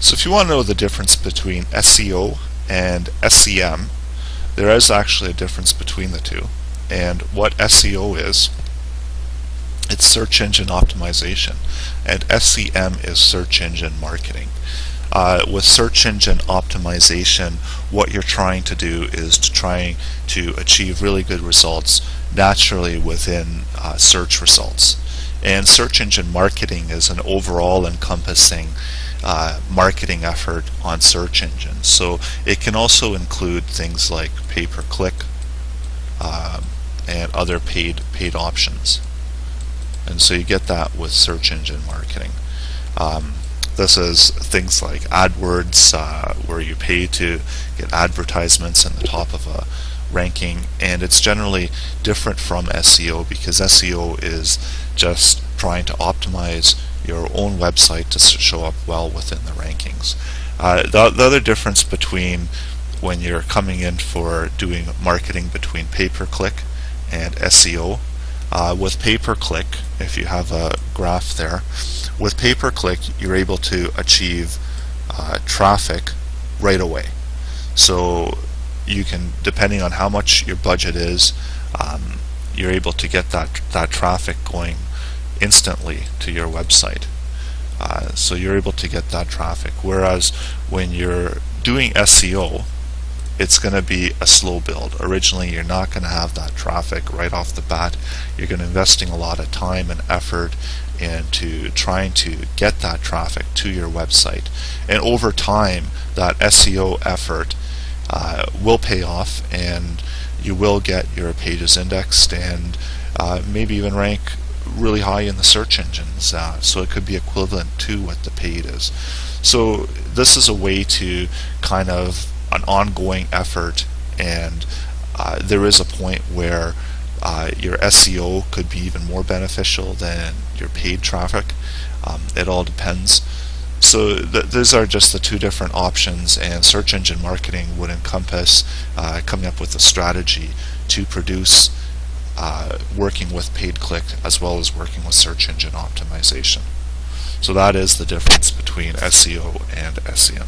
So if you want to know the difference between SEO and SEM, there is actually a difference between the two. And what SEO is, it's search engine optimization, and SEM is search engine marketing. Uh, with search engine optimization, what you're trying to do is to try to achieve really good results naturally within uh, search results. And search engine marketing is an overall encompassing uh, marketing effort on search engines. So it can also include things like pay-per-click um, and other paid paid options. And so you get that with search engine marketing. Um, this is things like AdWords, uh, where you pay to get advertisements in the top of a ranking, and it's generally different from SEO because SEO is just trying to optimize your own website to show up well within the rankings. Uh, the, the other difference between when you're coming in for doing marketing between pay-per-click and SEO, uh, with pay-per-click, if you have a graph there, with pay-per-click you're able to achieve uh, traffic right away. So you can, depending on how much your budget is, um, you're able to get that that traffic going instantly to your website. Uh, so you're able to get that traffic. Whereas when you're doing SEO, it's going to be a slow build. Originally, you're not going to have that traffic right off the bat. You're going to investing a lot of time and effort into trying to get that traffic to your website. And over time, that SEO effort uh, will pay off and you will get your pages indexed and uh, maybe even rank really high in the search engines. Uh, so it could be equivalent to what the paid is. So this is a way to kind of an ongoing effort and uh, there is a point where uh, your SEO could be even more beneficial than your paid traffic. Um, it all depends. So th those are just the two different options and search engine marketing would encompass uh, coming up with a strategy to produce uh, working with paid click as well as working with search engine optimization. So that is the difference between SEO and SEM.